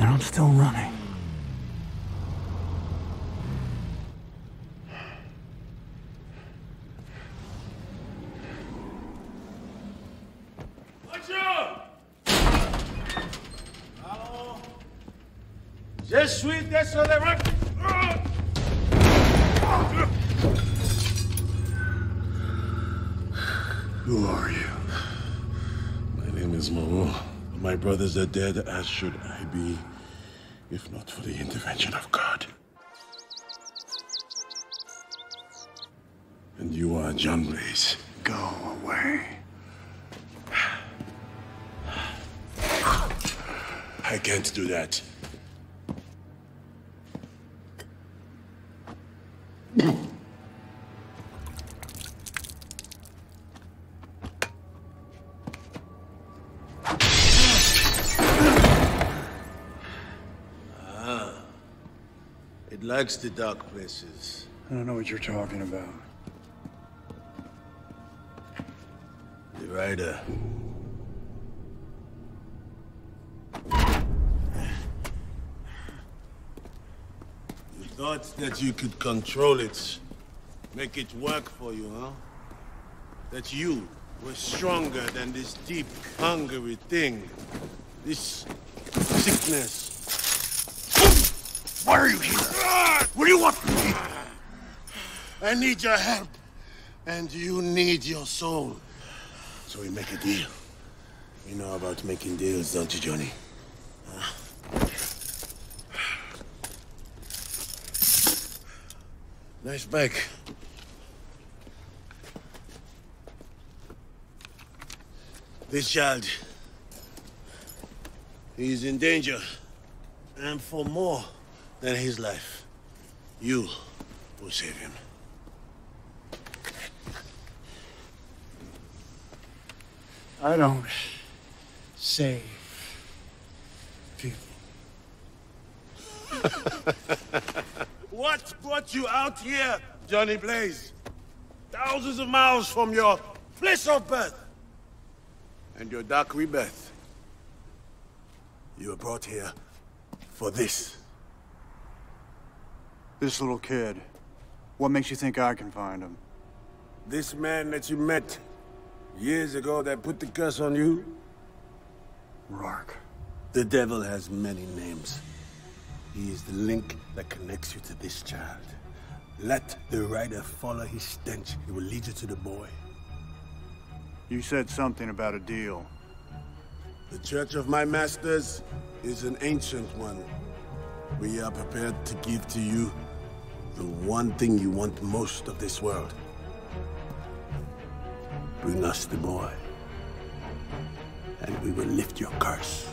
And I'm still running. Je suis désolé. Who are you? My name is Moreau. My brothers are dead, as should I be, if not for the intervention of God. And you are John Blaze. Go away. I can't do that. It likes the dark places. I don't know what you're talking about. The rider. You thought that you could control it, make it work for you, huh? That you were stronger than this deep, hungry thing. This sickness. Why are you here? What do you want from me? I need your help. And you need your soul. So we make a deal. You know about making deals, don't you, Johnny? Huh? Nice bike. This child, he's in danger. And for more than his life, you will save him. I don't save people. What brought you out here, Johnny Blaze? Thousands of miles from your place of birth and your dark rebirth. You were brought here for this. This little kid. What makes you think I can find him? This man that you met years ago that put the curse on you? Roarke. The devil has many names. He is the link that connects you to this child. Let the rider follow his stench. He will lead you to the boy. You said something about a deal. The Church of my masters is an ancient one. We are prepared to give to you the one thing you want most of this world. Bring us the boy, and we will lift your curse.